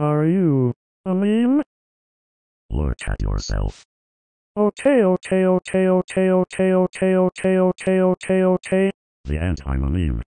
Are you a meme? Look at yourself. Okay, okay, okay, okay, okay, okay, okay, okay, okay, okay. The end I'm a meme.